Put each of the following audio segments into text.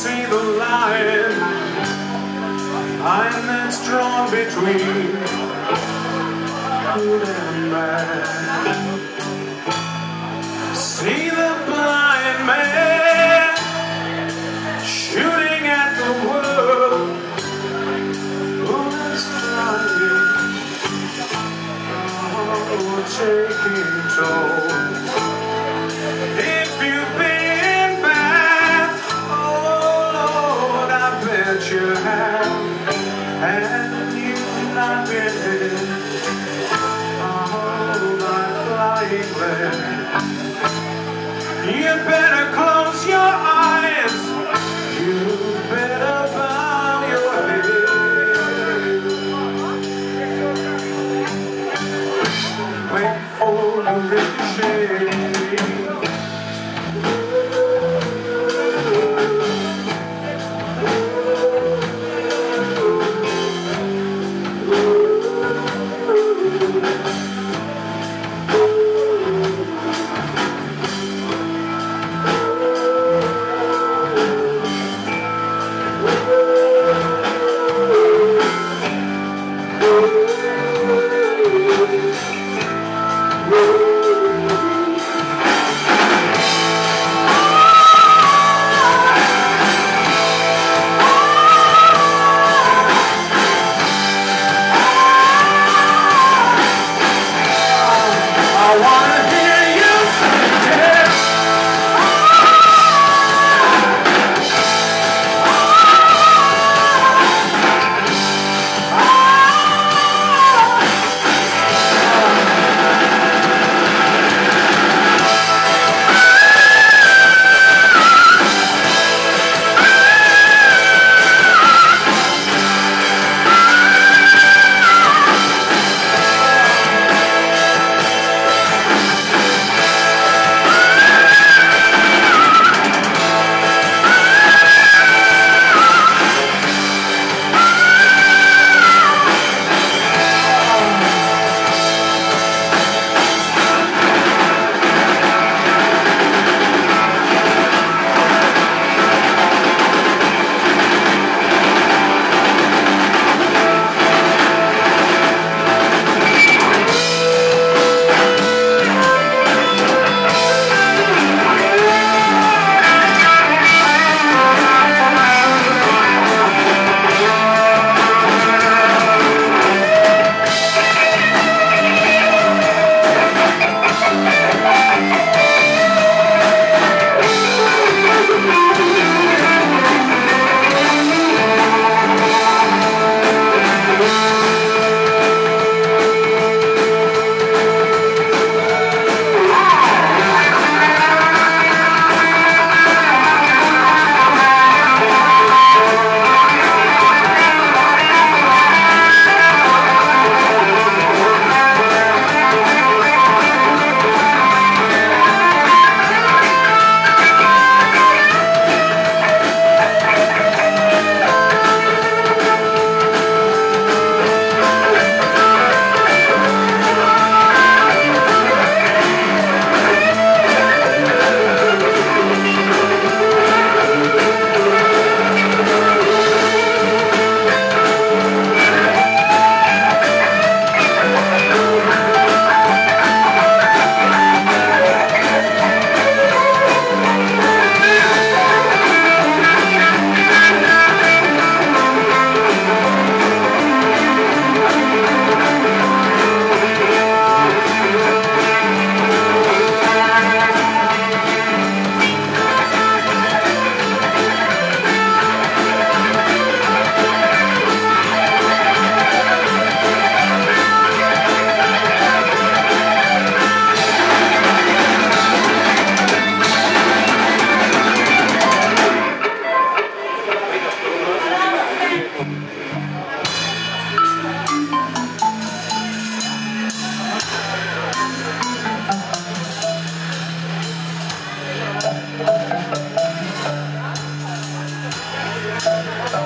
see the line Line that's drawn between Good and bad. do.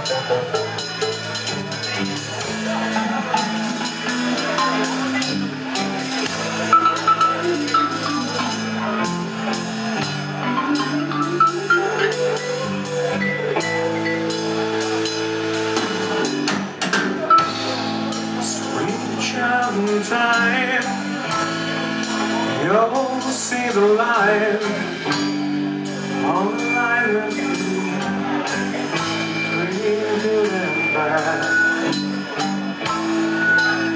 time You'll see the light. On the light between good and bad.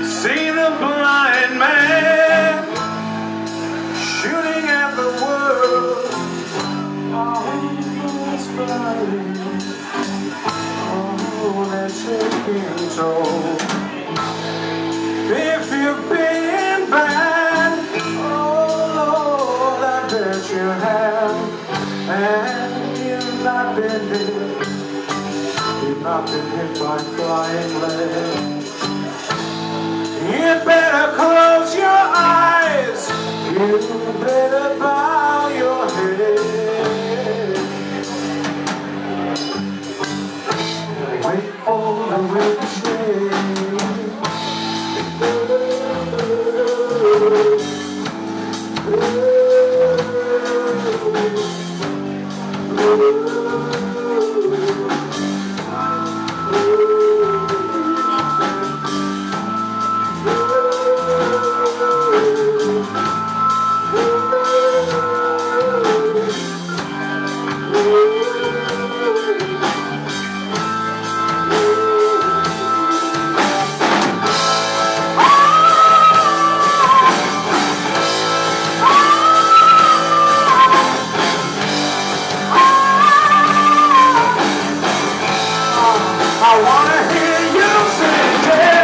See the blind man shooting at the world. Oh, it's flying. Oh, that's taking toll. If you've been lead. You better close your eyes, you better bow your head. Wait for the. I wanna hear you yeah.